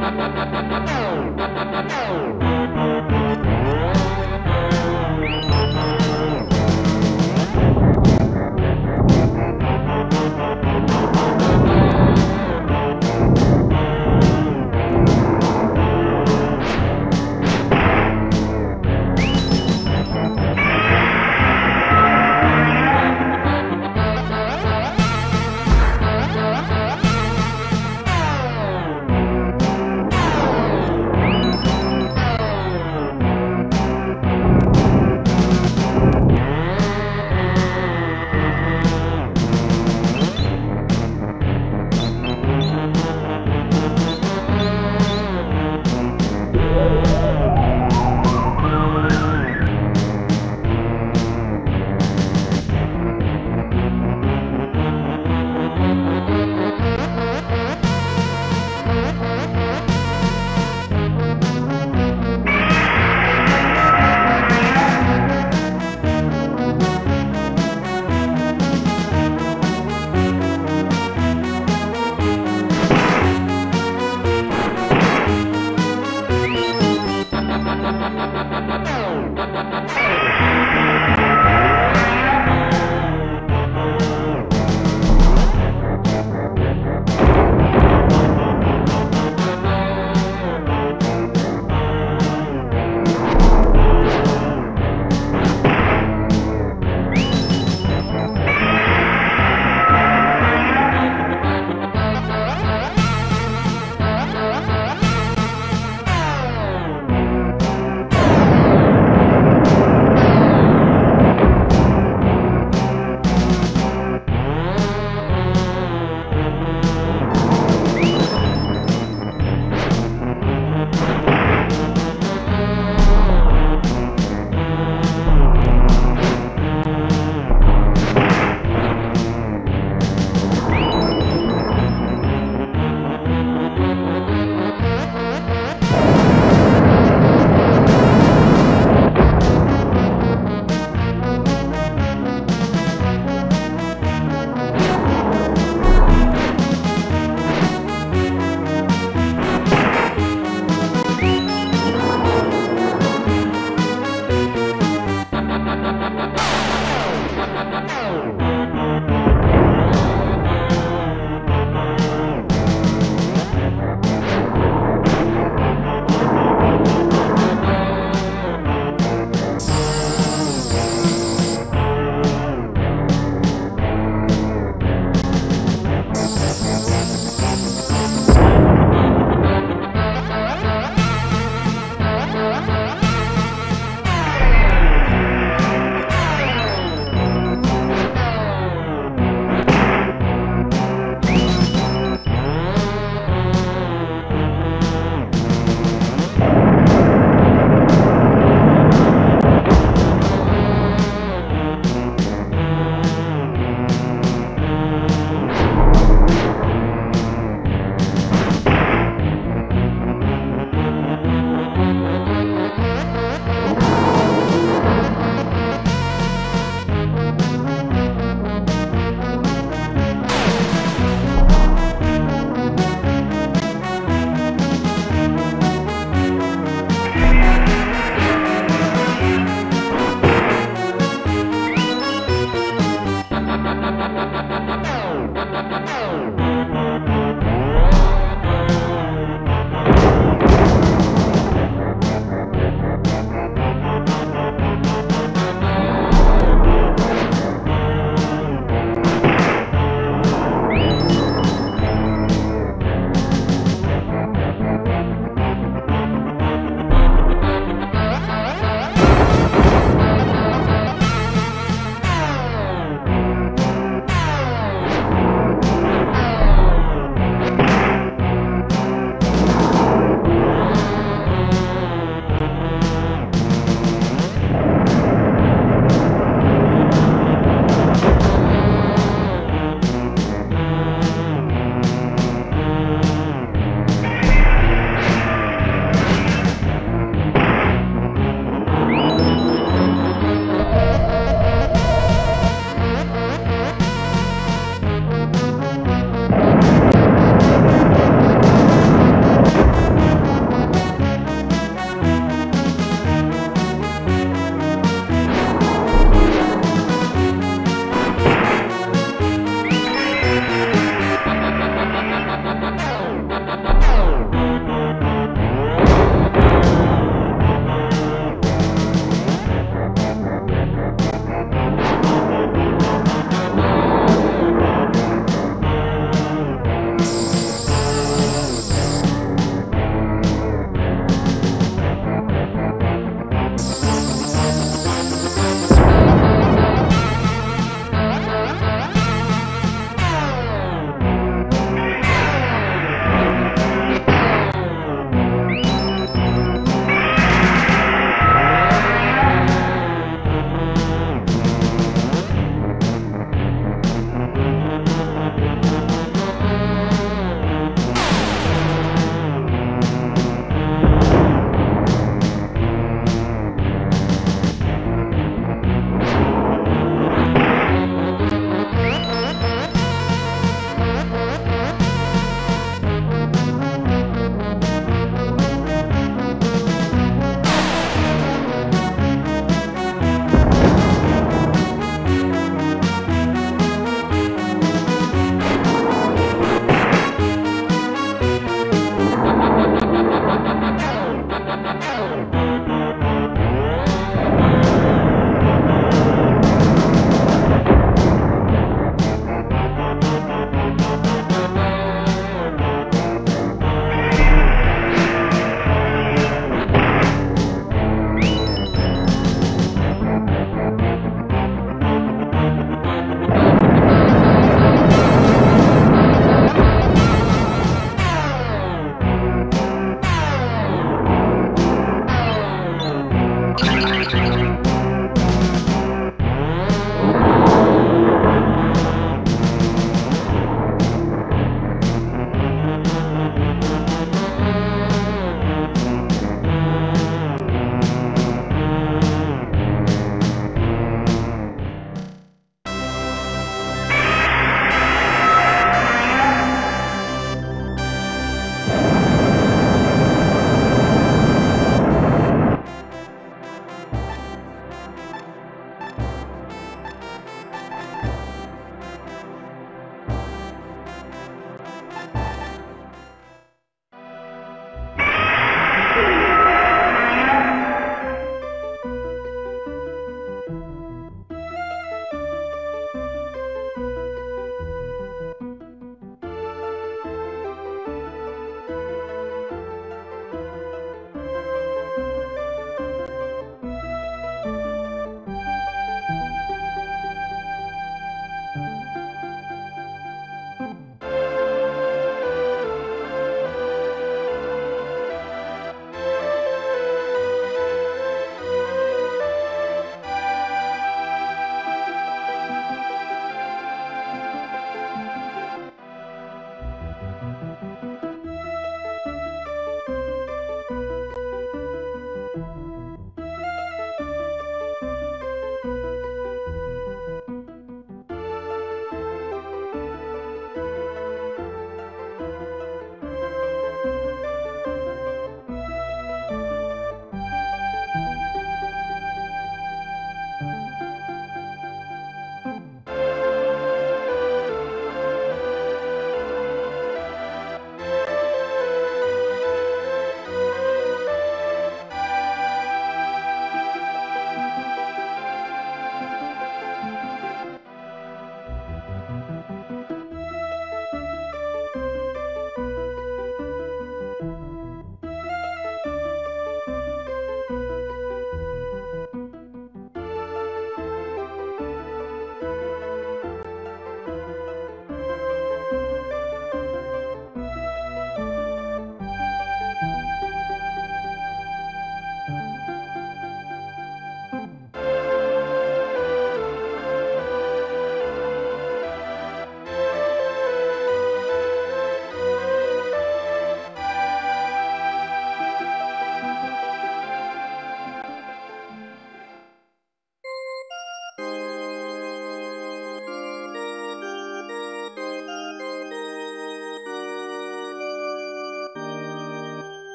No. No.